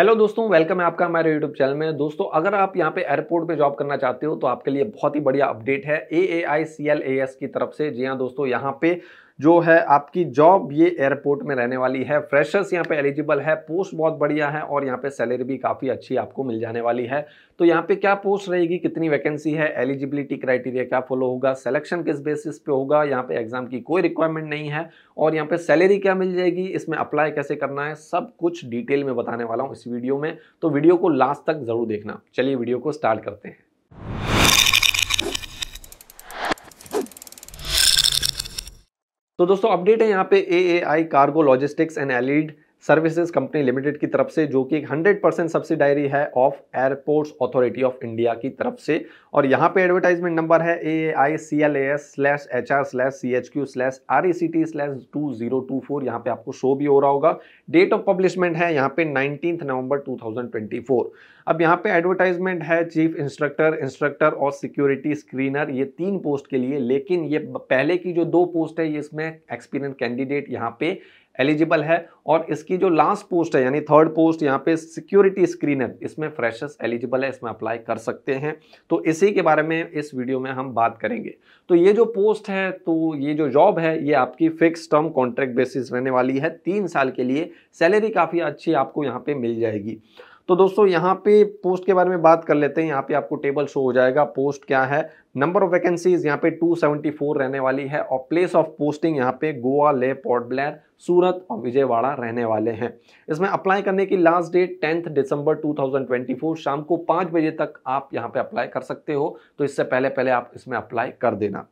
Hello दोस्तों welcome है आपका हमारे यूट्यूब चैनल में। दोस्तों, अगर आप यहाँ पे एयरपोर्ट पे जॉब करना चाहते हो तो आपके लिए बहुत ही बढ़िया अपडेट है ए A I C L A S की तरफ़ से। जी हाँ दोस्तों, यहाँ पे जो है आपकी जॉब ये एयरपोर्ट में रहने वाली है। फ्रेशर्स यहाँ पे एलिजिबल है पोस्ट बहुत बढ़िया है और यहाँ पे सैलरी भी काफ़ी अच्छी आपको मिल जाने वाली है। तो यहाँ पे क्या पोस्ट रहेगी, कितनी वैकेंसी है एलिजिबिलिटी क्राइटेरिया क्या फॉलो होगा सिलेक्शन किस बेसिस पे होगा, यहाँ पे एग्ज़ाम की कोई रिक्वायरमेंट नहीं है और यहाँ पे सैलरी क्या मिल जाएगी, इसमें अप्लाई कैसे करना है, सब कुछ डिटेल में बताने वाला हूँ इस वीडियो में। तो वीडियो को लास्ट तक ज़रूर देखना। चलिए वीडियो को स्टार्ट करते हैं। तो दोस्तों अपडेट है यहाँ पे A A I cargo logistics and allied services company limited की तरफ़ से, जो कि एक 100 परसेंट सब्सिडायरी है of airports authority of India की तरफ़ से। और यहाँ पे एडवर्टाइजमेंट नंबर है A I C L A S slash H R slash C H Q slash R E C T slash two zero two four यहाँ पे आपको शो भी हो रहा होगा। डेट ऑफ़ पब्लिशमेंट है यहाँ पे nineteen November two thousand twenty four अब यहाँ पे एडवर्टाइजमेंट है चीफ इंस्ट्रक्टर इंस्ट्रक्टर और सिक्योरिटी स्क्रीनर ये तीन पोस्ट के लिए, लेकिन ये पहले की जो दो पोस्ट है इसमें एक्सपीरियंस कैंडिडेट यहाँ पे एलिजिबल है और इसकी जो लास्ट पोस्ट है, यानी थर्ड पोस्ट यहाँ पे सिक्योरिटी स्क्रीनर इसमें फ्रेशर्स एलिजिबल है, इसमें अप्लाई कर सकते हैं। तो इसी के बारे में इस वीडियो में हम बात करेंगे। तो ये जो पोस्ट है तो ये जो जॉब है, ये आपकी फिक्स टर्म कॉन्ट्रैक्ट बेसिस रहने वाली है। तीन साल के लिए सैलरी काफ़ी अच्छी आपको यहाँ पर मिल जाएगी। तो दोस्तों, यहाँ पे पोस्ट के बारे में बात कर लेते हैं। यहाँ पे आपको टेबल शो हो जाएगा। पोस्ट क्या है? नंबर ऑफ़ वैकेंसीज यहाँ पे 274 रहने वाली है और प्लेस ऑफ़ पोस्टिंग यहाँ पे गोवा ले पोर्ट ब्लैर सूरत और विजयवाड़ा रहने वाले हैं। इसमें अप्लाई करने की लास्ट डेट टेंथ दिसंबर 2024 शाम को पाँच बजे तक आप यहाँ पे अप्लाई कर सकते हो। तो इससे पहले पहले आप इसमें अप्लाई कर देना।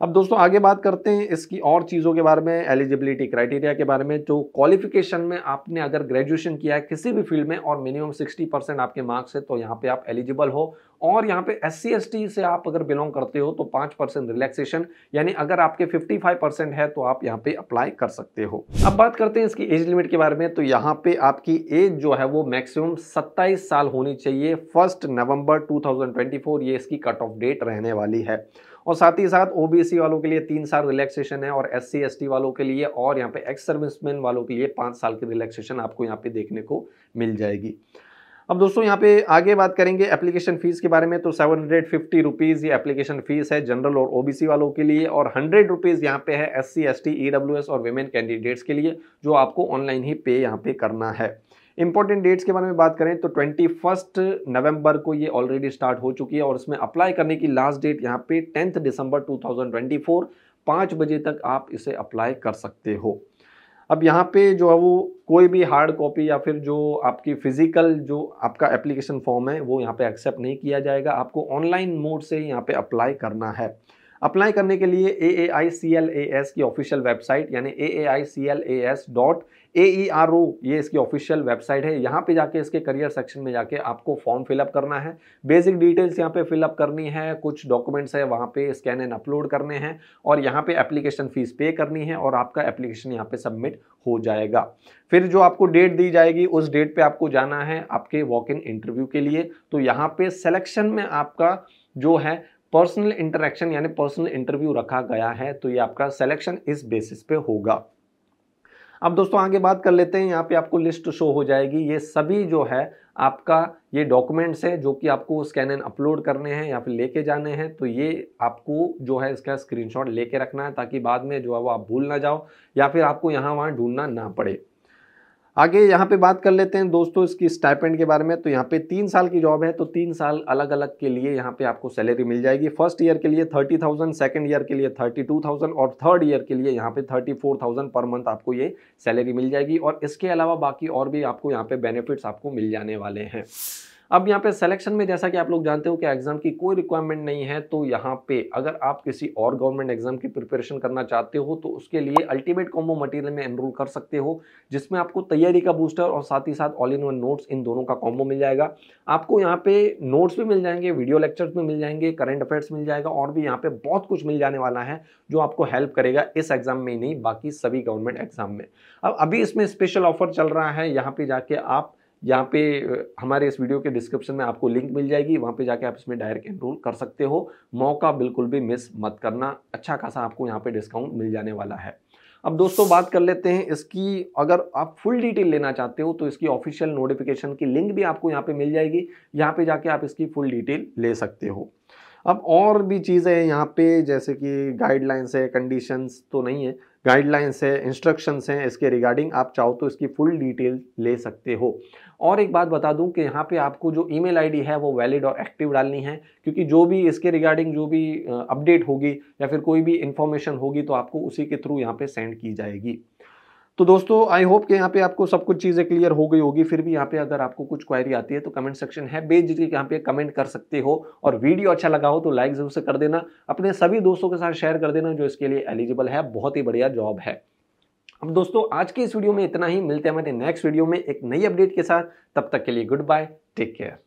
अब दोस्तों, आगे बात करते हैं इसकी और चीज़ों के बारे में एलिजिबिलिटी क्राइटेरिया के बारे में, जो क्वालिफिकेशन में आपने अगर ग्रेजुएशन किया है किसी भी फ़ील्ड में और मिनिमम 60 परसेंट आपके मार्क्स है तो यहाँ पे आप एलिजिबल हो। और यहाँ पे एस सी से आप अगर बिलोंग करते हो तो पाँच परसेंट रिलैक्सेशन यानी अगर आपके 55 परसेंट है तो आप यहाँ पे अप्लाई कर सकते हो। अब बात करते हैं इसकी एज लिमिट के बारे में तो यहाँ पे आपकी एज जो है वो मैक्सिमम 27 साल होनी चाहिए फ़र्स्ट नवंबर 2024 ये इसकी कट ऑफ़ डेट रहने वाली है। और साथ ही साथ ओबीसी वालों के लिए तीन साल रिलैक्सेशन है और एस सी वालों के लिए और यहाँ पे एक्स सर्विसमैन वालों के लिए पाँच साल की रिलैक्सेशन आपको यहाँ पे देखने को मिल जाएगी। अब दोस्तों, यहाँ पे आगे बात करेंगे एप्लीकेशन फ़ीस के बारे में। तो सेवन हंड्रेड फिफ्टी रुपीज़ ये एप्लीकेशन फ़ीस है जनरल और ओबीसी वालों के लिए और हंड्रेड रुपीज़ यहाँ पे है S C S T E S और वेमेन कैंडिडेट्स के लिए, जो आपको ऑनलाइन ही पे यहाँ पे करना है। इंपॉर्टेंट डेट्स के बारे में बात करें तो ट्वेंटी फ़र्स्ट नवंबर को ये ऑलरेडी स्टार्ट हो चुकी है और इसमें अप्लाई करने की लास्ट डेट यहाँ पे टेंथ दिसंबर 2024 पाँच बजे तक आप इसे अप्लाई कर सकते हो। अब यहाँ पे जो है वो कोई भी हार्ड कॉपी या फिर जो आपकी फ़िज़िकल जो आपका एप्लीकेशन फॉर्म है, वो यहाँ पे एक्सेप्ट नहीं किया जाएगा। आपको ऑनलाइन मोड से यहाँ पे अप्लाई करना है। अप्लाई करने के लिए A A I C L A S की ऑफिशियल वेबसाइट यानी A A I C L A S dot A E R O ये इसकी ऑफिशियल वेबसाइट है। यहाँ पे जाके इसके करियर सेक्शन में जाके आपको फॉर्म फिलअप करना है। बेसिक डिटेल्स यहाँ पे फिलअप करनी है, कुछ डॉक्यूमेंट्स है वहाँ पे स्कैन एंड अपलोड करने हैं और यहाँ पे एप्लीकेशन फ़ीस पे करनी है और आपका एप्लीकेशन यहाँ पे सबमिट हो जाएगा। फिर जो आपको डेट दी जाएगी, उस डेट पे आपको जाना है आपके वॉक इन इंटरव्यू के लिए। तो यहाँ पे सिलेक्शन में आपका जो है पर्सनल इंटरेक्शन यानी पर्सनल इंटरव्यू रखा गया है तो ये आपका सिलेक्शन इस बेसिस पे होगा। अब दोस्तों आगे बात कर लेते हैं, यहाँ पे आपको लिस्ट शो हो जाएगी। ये सभी जो है, आपका ये डॉक्यूमेंट्स है, जो कि आपको स्कैन एंड अपलोड करने हैं या फिर लेके जाने हैं तो ये आपको जो है इसका स्क्रीनशॉट लेके रखना है, ताकि बाद में जो है वो आप भूल ना जाओ या फिर आपको यहाँ वहाँ ढूंढना ना पड़े। आगे यहाँ पे बात कर लेते हैं दोस्तों इसकी स्टाइपेंड के बारे में। तो यहाँ पे तीन साल की जॉब है तो तीन साल अलग अलग के लिए यहाँ पे आपको सैलरी मिल जाएगी। फ़र्स्ट ईयर के लिए थर्टी थाउज़ेंड सेकेंड ईयर के लिए थर्टी टू थाउज़ेंड और थर्ड ईयर के लिए यहाँ पे thirty four thousand per month आपको ये सैलरी मिल जाएगी। और इसके अलावा बाकी और भी आपको यहाँ पे बेनिफिट्स आपको मिल जाने वाले हैं। अब यहाँ पे सिलेक्शन में जैसा कि आप लोग जानते हो कि एग्ज़ाम की कोई रिक्वायरमेंट नहीं है तो यहाँ पे अगर आप किसी और गवर्नमेंट एग्ज़ाम की प्रिपरेशन करना चाहते हो तो उसके लिए अल्टीमेट कॉम्बो मटेरियल में एनरोल कर सकते हो, जिसमें आपको तैयारी का बूस्टर और साथ ही साथ ऑल इन वन नोट्स इन दोनों का कॉम्बो मिल जाएगा। आपको यहाँ पे नोट्स भी मिल जाएँगे वीडियो लेक्चर्स भी मिल जाएँगे करंट अफेयर्स मिल जाएगा और भी यहाँ पे बहुत कुछ मिल जाने वाला है जो आपको हेल्प करेगा इस एग्ज़ाम में ही नहीं, बाकी सभी गवर्नमेंट एग्ज़ाम में। अब अभी इसमें स्पेशल ऑफ़र चल रहा है, यहाँ पे जाके आप यहाँ पे हमारे इस वीडियो के डिस्क्रिप्शन में आपको लिंक मिल जाएगी, वहाँ पे जाके आप इसमें डायरेक्ट एनरोल कर सकते हो। मौका बिल्कुल भी मिस मत करना अच्छा खासा आपको यहाँ पे डिस्काउंट मिल जाने वाला है। अब दोस्तों, बात कर लेते हैं इसकी, अगर आप फुल डिटेल लेना चाहते हो तो इसकी ऑफिशियल नोटिफिकेशन की लिंक भी आपको यहाँ पे मिल जाएगी। यहाँ पे जाके आप इसकी फुल डिटेल ले सकते हो। अब और भी चीज़ें हैं यहाँ पे, जैसे कि गाइडलाइंस है, कंडीशंस तो नहीं है गाइडलाइंस है इंस्ट्रक्शंस हैं इसके रिगार्डिंग आप चाहो तो इसकी फुल डिटेल ले सकते हो। और एक बात बता दूँ कि यहाँ पे आपको जो ईमेल आईडी है वो वैलिड और एक्टिव डालनी है, क्योंकि जो भी इसके रिगार्डिंग जो भी अपडेट होगी या फिर कोई भी इंफॉर्मेशन होगी तो आपको उसी के थ्रू यहाँ पे सेंड की जाएगी। तो दोस्तों आई होप कि यहाँ पे आपको सब कुछ चीज़ें क्लियर हो गई होगी। फिर भी यहाँ पे अगर आपको कुछ क्वायरी आती है तो कमेंट सेक्शन है। बेझिझक यहाँ पे कमेंट कर सकते हो। और वीडियो अच्छा लगा हो तो लाइक ज़रूर से कर देना। अपने सभी दोस्तों के साथ शेयर कर देना, जो इसके लिए एलिजिबल है। बहुत ही बढ़िया जॉब है। अब दोस्तों, आज के इस वीडियो में इतना ही। मिलते हैं हमारे नेक्स्ट वीडियो में एक नई अपडेट के साथ। तब तक के लिए गुड बाय टेक केयर